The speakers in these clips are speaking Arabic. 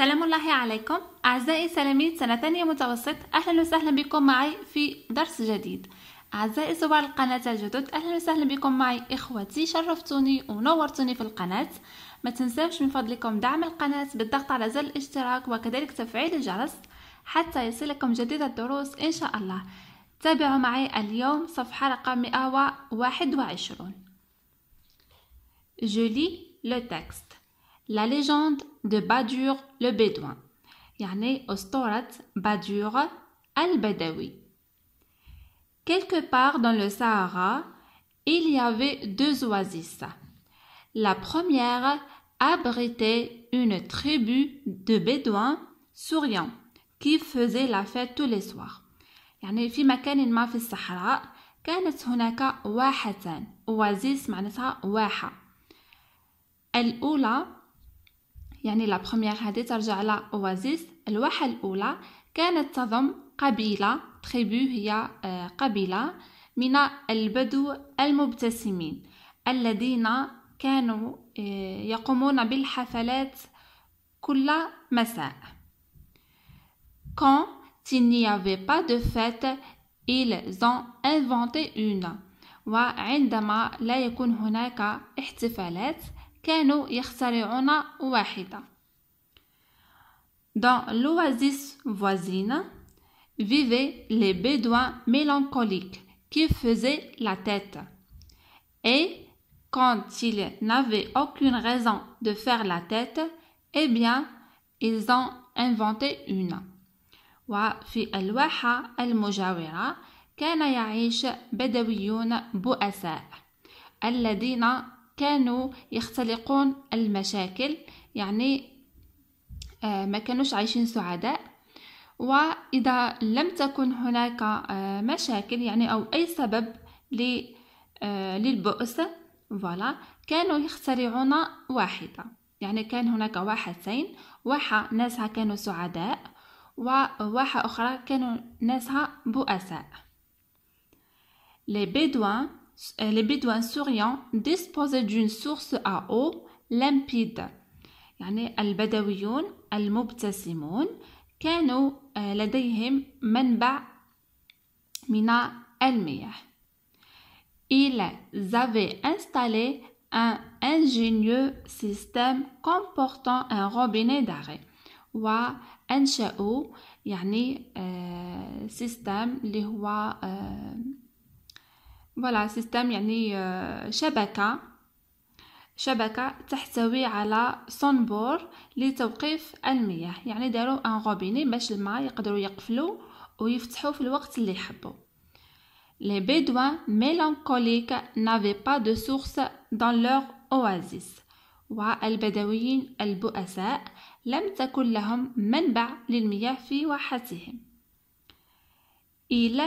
سلام الله عليكم. أعزائي تلاميذ سنة ثانية متوسط. أهلا وسهلا بكم معي في درس جديد. أعزائي زوار القناة الجدد أهلا وسهلا بكم معي. إخوتي شرفتوني ونورتوني في القناة. ما تنسوش من فضلكم دعم القناة بالضغط على زر الاشتراك وكذلك تفعيل الجرس حتى يصلكم جديد الدروس إن شاء الله. تابعوا معي اليوم صفحة رقم 121 Je lis le texte. La légende de Badur le Bédouin يعني أسطورة بادور البدوي Quelque part dans le Sahara, il y avait deux oasis. La première abritait une tribu de bédouins souriants qui faisaient la fête tous les soirs. يعني في مكان ما في الصحراء كانت هناك واحتان oasis معناتها واحة الأولى يعني la première هذه ترجع على oasis الواحة الأولى كانت تضم قبيلة tribu هي قبيلة من البدو المبتسمين الذين كانوا يقومون بالحفلات كل مساء Quand il n'y avait pas de fête, ils ont inventé une. وعندما لا يكون هناك احتفالات كانوا يخترعون واحدة. Dans l'oasis voisine vivaient les bédouins mélancoliques qui faisaient la tête. Et quand ils n'avaient aucune raison de faire la tête, eh bien, ils ont inventé une. وفي الواحة المجاورة كان يعيش بدويون بؤساء الذين كانوا يختلقون المشاكل يعني ما كانوش عايشين سعداء. وإذا لم تكن هناك مشاكل يعني أو أي سبب للبؤس فوالا كانوا يخترعون واحدة. يعني كان هناك واحتين واحة ناسها كانوا سعداء وواحة أخرى كانوا ناسها بؤساء. Les Bédouins les Bédouins souriants disposaient d'une source à eau limpide يعني البدويون المبتسمون كانوا لديهم منبع من المياه Ils avaient installé un ingénieux système comportant un robinet d'arrêt وأنشأوا يعني سيستم اللي هو voilà système يعني شبكة شبكة تحتوي على صنبور لتوقيف المياه يعني داروا un robinet باش الماء يقدروا يقفلوا ويفتحوا في الوقت اللي يحبوا Les Bédouins mélancoliques n'avaient pas de source dans leur oasis. والبدويين البؤساء لم تكن لهم منبع للمياه في واحتهم. Ils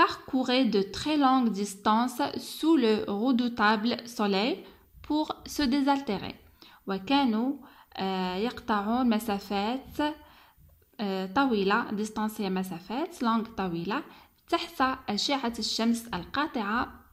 parcouraient de très longues distances sous le redoutable soleil pour se désaltérer وكانوا يقطعون مسافات طويلة ديستانس هي مسافات لونغ طويلة تحت أشعة الشمس القاطعة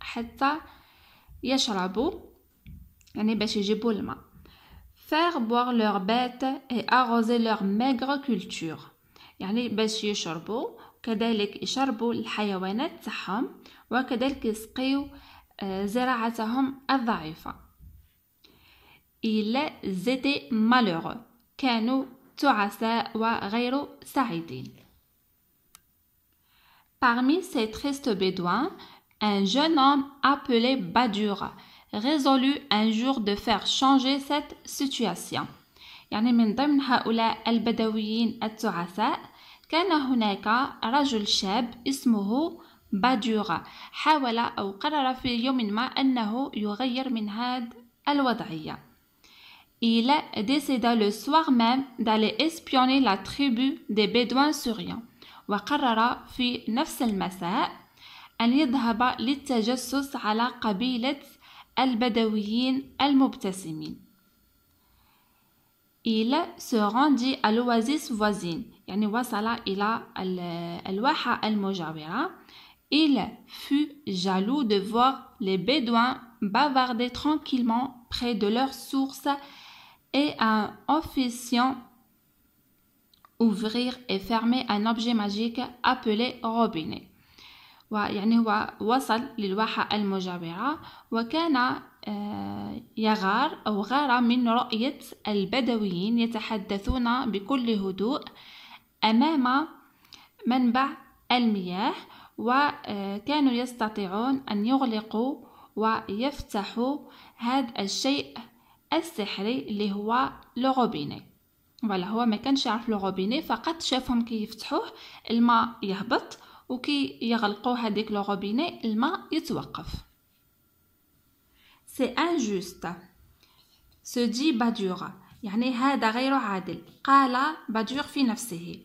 حتى يشربوا يعني باش يجيبوا الماء faire boire leurs bêtes et arroser leur maigre culture يعني باش يشربوا كذلك يشربوا الحيوانات تاعهم وكذلك يسقيوا آه، زراعتهم الضعيفة إلا زيتي مالوغو كانوا تعساء وغير سعيدين Parmi ces tristes bédouins, un jeune homme appelé Badura résolut un jour de faire changer cette situation. يعني من ضمن هؤلاء البدويين التعساء كان هناك رجل شاب اسمه بادورا حاول أو قرر في يوم ما أنه يغير من هذه الوضعية. Il décida le soir même d'aller espionner la tribu des Bédouins syriens. وقرر في نفس المساء أن يذهب للتجسس على قبيلة البدويين المبتسمين. Il se rendit à l'oasis voisine. يعني وصل إلى الواحة المجاورة Il fut jaloux de voir les Bédouins bavarder tranquillement près de leur source et un officiant ouvrir et fermer un objet magique appelé robinet ويعني هو وصل للواحة المجاورة وكان آه، يغار أو غار من رؤية البدويين يتحدثون بكل هدوء أمام منبع المياه وكانوا يستطيعون أن يغلقوا ويفتحوا هذا الشيء السحري اللي هو le robinet. voilà هو ما كانش يعرف le robinet فقط شافهم كي يفتحوه الماء يهبط وكي يغلقوا هذيك le robinet الماء يتوقف. c'est injuste se dit Baddû يعني هذا غير عادل. قال بادور في نفسه.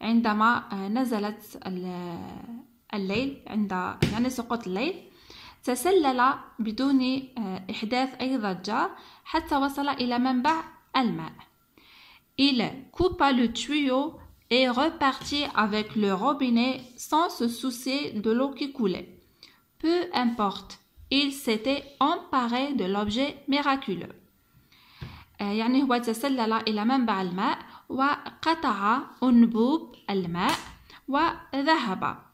عندما نزلت الليل عند يعني سقوط الليل تسلل بدون إحداث أي ضجة حتى وصل إلى منبع الماء. Il coupa le tuyau et repartit avec le robinet sans se soucier de l'eau qui coulait. Peu importe, il s'était emparé de l'objet miraculeux. يعني هو تسلل إلى منبع الماء وقطع أنبوب الماء وذهب.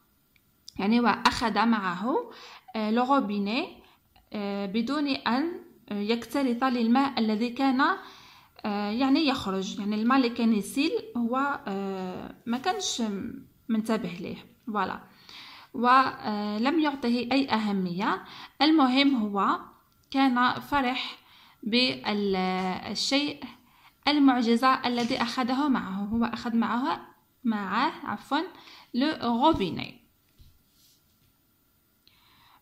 يعني وأخذ معه لو روبيني بدون أن يكترث للماء الذي كان يعني يخرج. يعني الماء اللي كان يسيل هو ما كانش منتبه ليه. فوالا ولم يعطه أي أهمية. المهم هو كان فرح بالشيء المعجزة الذي أخذه معه. هو أخذ معه معه عفوا لو روبيني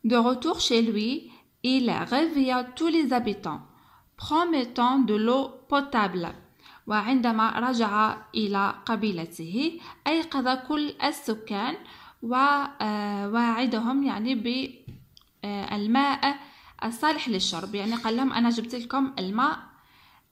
De retour chez lui, il réveilla tous les habitants, promettant de l'eau potable. وعندما رجع إلى قبيلته أيقظ كل السكان وواعدهم يعني بالماء الصالح للشرب. يعني قال لهم أنا جبت لكم الماء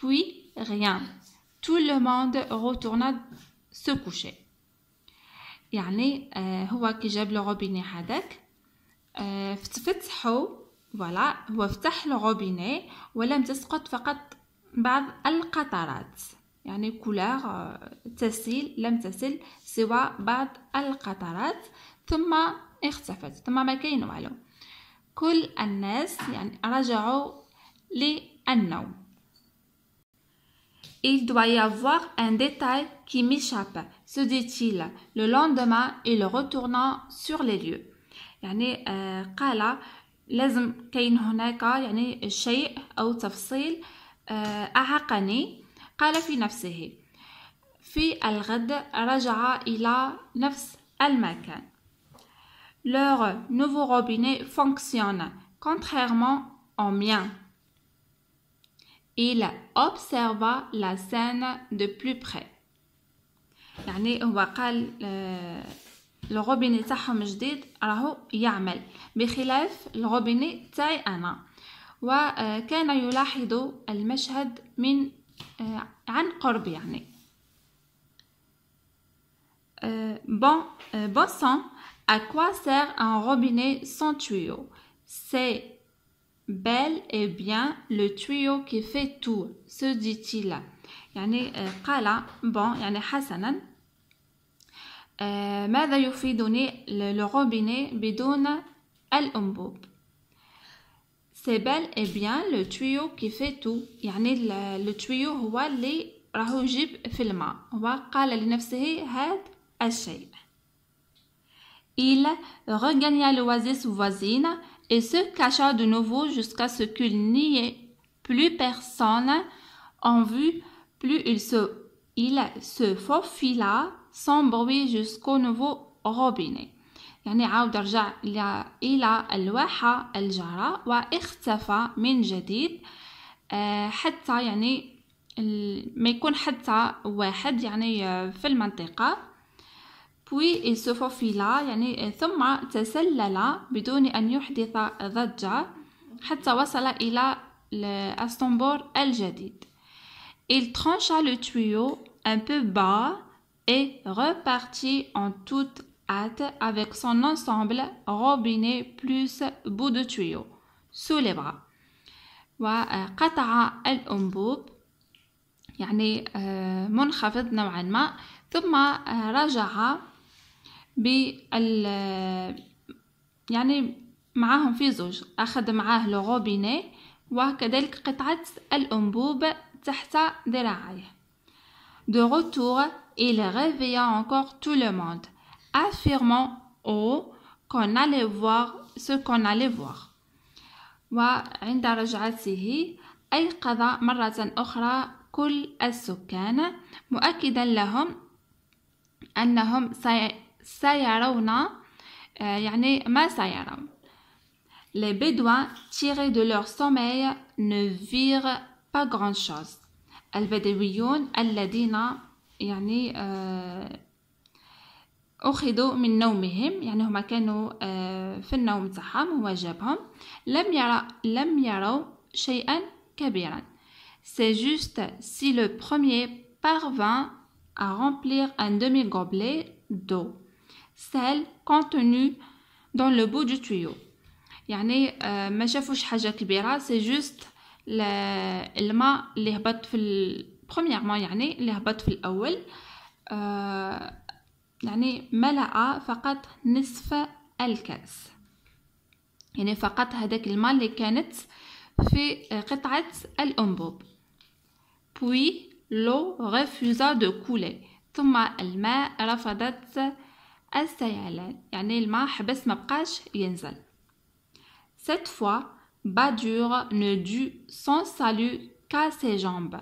puis rien. Tout le monde retourna se coucher. يعني هو كي جاب le robinet هذاك. فتحو voilà هو فتح le robinet ولم تسقط فقط بعض القطرات. يعني couler تسيل لم تسل سوى بعض القطرات ثم اختفت. ثم ما كاين والو. كل الناس يعني رجعوا للنوم. Il doit y avoir un détail qui m'échappe, se dit-il le lendemain et le retournant sur les lieux. يعني قال لازم كاين هناك يعني شيء أو تفصيل أعقني قال في نفسه في الغد رجع إلى نفس المكان Leur nouveau robinet fonctionne, contrairement au mien. Il observa la scène de plus près يعني هو قال الغوبيني تاعهم جديد راهو يعمل بخلاف الغوبيني تاعي انا وكان يلاحظ المشهد من عن قرب يعني bon bon sang à quoi sert un robinet sans tuyau c'est bel et bien le tuyau qui fait tout se dit-il يعني قال bon يعني حسنا ماذا يفيدني لو روبيني بدون الأنبوب c'est bel et bien le tuyau qui fait tout يعني le tuyau هو اللي راهو يجيب في الماء وقال لنفسه هذا الشيء Il regagna l'oasis voisine et se cacha de nouveau jusqu'à ce qu'il n'y ait plus personne en vue, plus il se, il se faufila sans bruit jusqu'au nouveau robinet. يعني عاود رجع إلى الواحة الجارة واختفى من جديد حتى يعني ما يكون حتى واحد يعني في المنطقة puis il se faufila يعني ثم تسلل بدون أن يحدث ضجة حتى وصل إلى الأسطنبور الجديد il trancha le tuyau un peu bas et repartit en toute hâte avec son ensemble robinet plus bout de tuyau sous les bras وقطع الأنبوب يعني منخفض نوعا ما ثم رجع بال يعني معاهم في زوج أخذ معاه لغوبيني وكذلك قطعة الأنبوب تحت ذراعيه De retour, il réveilla encore tout le monde, affirmant haut qu'on allait voir ce qu'on allait voir. وعند رجعته أيقظ مرة أخرى كل السكان مؤكدا لهم أنهم سيرون يعني ما سيرون Les Bédouins, tirés de leur sommeil, ne virent pas grand-chose. البدويون الذين يعني أخذوا من نومهم يعني هما كانوا في النوم تاعهم هو جابهم لم يرى لم يروا شيئا كبيرا C'est juste si le premier parvint à remplir un demi-gobelet d'eau, Celle contenue dans le bout du tuyau. يعني ما شافوش حاجة كبيرة c'est juste الماء اللي هبط في premièrement يعني اللي هبط في الأول. يعني ملأ فقط نصف الكأس. يعني فقط هذاك الماء اللي كانت في قطعة الأنبوب. Puis l'eau refusa de couler. ثم الماء رفضت السيلان يعني الماء حبس مبقاش ينزل cette fois Badur ne dut sans salut qu'à ses jambes.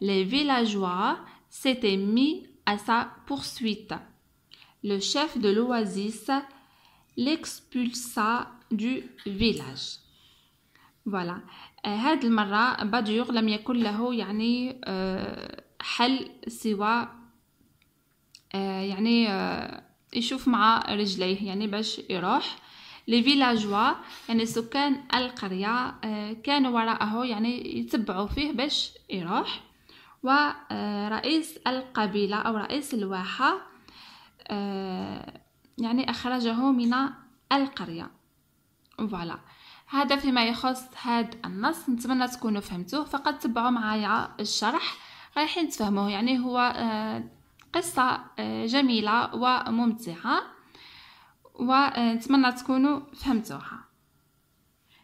Les villageois s'étaient mis à sa poursuite. Le chef de l'oasis l'expulsa du village. Voilà. هذه المرة بادور لم يكن له يعني حل سوى يعني يشوف مع رجليه يعني باش يروح لي فيلاجوا يعني سكان القرية كانوا وراءه يعني يتبعوا فيه باش يروح. ورئيس القبيلة أو رئيس الواحة يعني أخرجه من القرية. فوالا هذا فيما يخص هذا النص. نتمنى تكونوا فهمتوه فقط تبعوا معايا الشرح. رايحين تفهموه. يعني هو قصة جميلة وممتعة. ونتمنى تكونوا فهمتوها.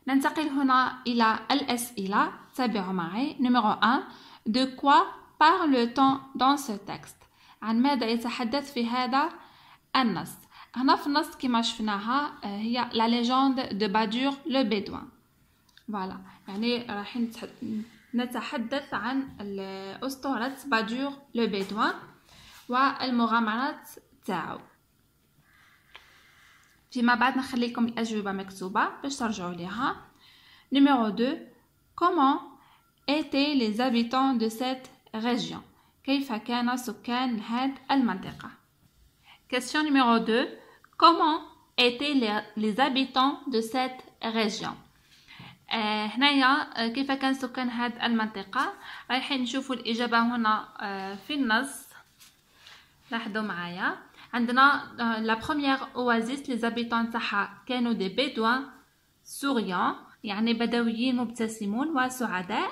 ننتقل هنا إلى الأسئلة. تابعوا معي. numéro 1 De quoi parle-t-on dans ce texte عن ماذا يتحدث في هذا النص؟ هنا في النص كما شفناها هي la légende de Baddû le bédouin voilà يعني راح نتحدث عن أسطورة Baddû le bédouin والمغامرات تاعو. فيما بعد نخليكم الأجوبة مكتوبة باش ترجعوا ليها. نيميرو 2 comment étaient les habitants de cette région? كيف كان سكان هذه المنطقة؟ Question numéro 2 comment étaient les, les habitants de cette région? آه هنايا كيف كان سكان هذه المنطقة؟ رايحين نشوفوا الإجابة هنا آه في النص. لاحظوا معايا عندنا لا بروميير اوازيس لي زابيتون تاعها كانوا دي بيدوان سوريان يعني بدويين مبتسمون وسعداء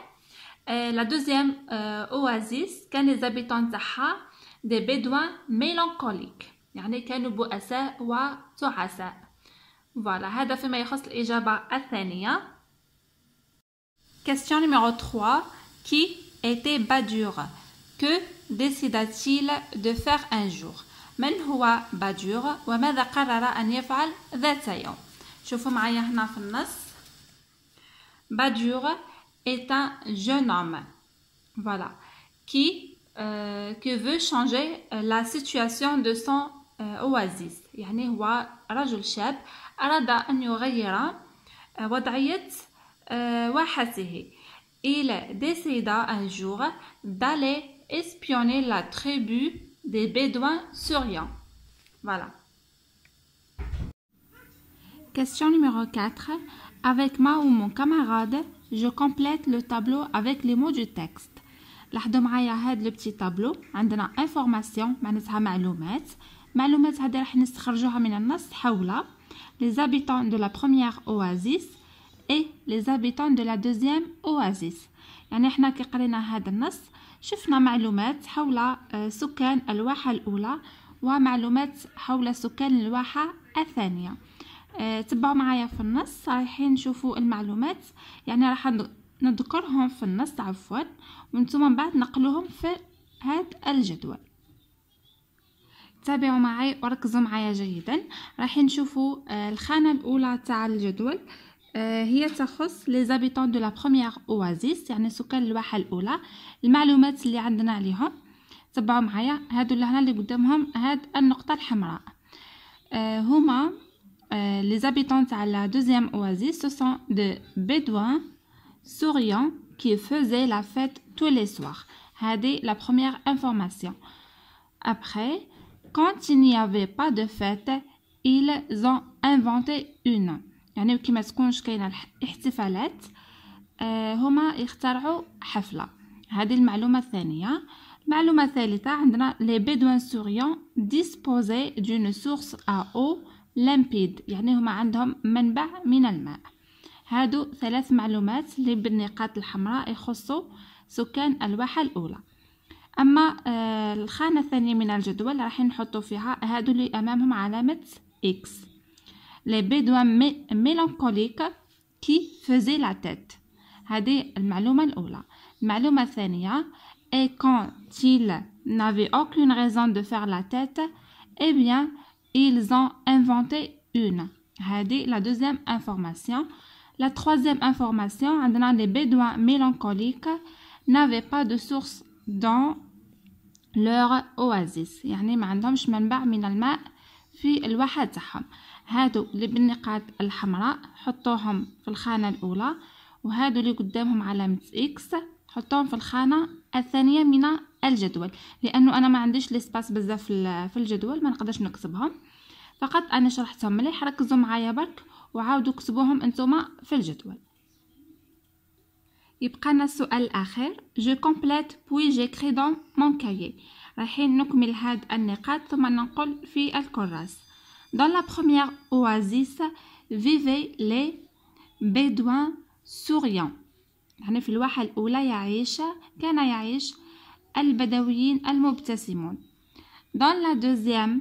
لا دوزيام اوازيس كان لي زابيتون تاعها دي بيدوان ميلانكوليك يعني كانوا بؤساء وتعساء فوالا هذا فيما يخص الإجابة الثانية Question numéro 3 Qui était Badur que décida-t-il de faire un jour من هو بادور وماذا قرر أن يفعل ذات يوم شوفوا معايا هنا في النص بادور est un jeune homme voilà qui euh, qui veut changer la situation de son euh, oasis يعني هو رجل شاب أراد أن يغير وضعية واحته il décida un jour d'aller espionner la tribu des Bédouins syriens. Voilà. Question numéro 4. Avec ma ou mon camarade, je complète le tableau avec les mots du texte. لاحظوا معايا هاد لو بتي تابلو عندنا انفورماسيون معناتها معلومات معلومات هذه راح نستخرجوها من النص حول les habitants de la première oasis et les habitants de la deuxième oasis يعني احنا كي قرينا هذا النص شفنا معلومات حول آه، سكان الواحة الأولى ومعلومات حول سكان الواحة الثانية. آه، تبعوا معايا في النص رايحين نشوفوا المعلومات. يعني راح نذكرهم في النص عفوا. وأنتم من بعد نقلوهم في هذا الجدول. تابعوا معي وركزوا معايا جيدا. راح نشوفوا آه، الخانة الأولى تاع الجدول. هي تخص لي زابيتون دو لا بروميير اوازيس يعني سكان الواحة الأولى المعلومات اللي عندنا عليهم تبعوا معايا هادو اللي هنا اللي قدامهم هاد النقطة الحمراء آه، هما لي زابيتون تاع لا دوزيام اوازيس سو سون دو بيدوان سوريان كي فوزي لا فيت tous les soirs هادي لا بروميير انفورماسيون après quand il n'y avait pas de fête ils ont inventé une يعني كي ما تكونش كاينة الاحتفالات آه هما يخترعوا حفلة. هذه المعلومة الثانية. المعلومة الثالثة عندنا les bédouins souriants disposaient d'une source à eau limpide يعني هما عندهم منبع من الماء. هادو ثلاث معلومات اللي بالنقاط الحمراء يخصوا سكان الواحة الأولى. أما آه الخانة الثانية من الجدول راح نحطو فيها هادو اللي أمامهم علامة إكس les bédouins mélancoliques qui faisaient la tête هذه المعلومة الأولى المعلومة الثانية et quand ils n'avaient aucune raison de faire la tête eh bien ils ont inventé une هذه la deuxième information la troisième information عندنا les bédouins mélancoliques n'avaient pas de source dans leur oasis يعني ما عندهمش منبع من الماء في الواحة تاعهم هادو اللي بالنقاط الحمراء حطوهم في الخانة الأولى وهادو اللي قدامهم علامة إكس حطوهم في الخانة الثانية من الجدول لأنه أنا ما عنديش لسباس بزاف في الجدول ما نقدرش نكتبهم فقط أنا شرحتهم مليح ركزوا معايا برك وعاودوا كتبوهم انتما في الجدول. يبقى السؤال الأخير je complète puis j'écris dans mon cahier رايحين نكمل هاد النقاط ثم ننقل في الكراس. Dans la première oasis vivaient les bédouins souriants يعني في الواحة الأولى يعيش كان يعيش البدويين المبتسمون Dans la deuxième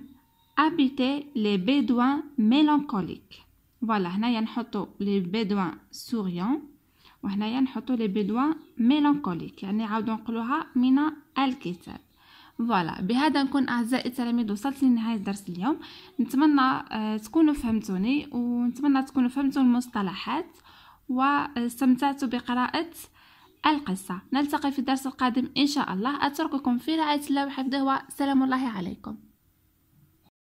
habitaient les bédouins mélancoliques voilà هنايا نحطو les bédouins souriants وهنايا نحطو les bédouins mélancoliques يعني عاودو نقولوها من الكتاب فوالا. بهذا نكون أعزائي التلاميذ وصلت لنهاية درس اليوم. نتمنى آه، تكونوا فهمتوني ونتمنى تكونوا فهمتوا المصطلحات واستمتعتوا بقراءة القصة. نلتقي في الدرس القادم إن شاء الله. أترككم في رعاية الله وحفظه وسلام الله عليكم.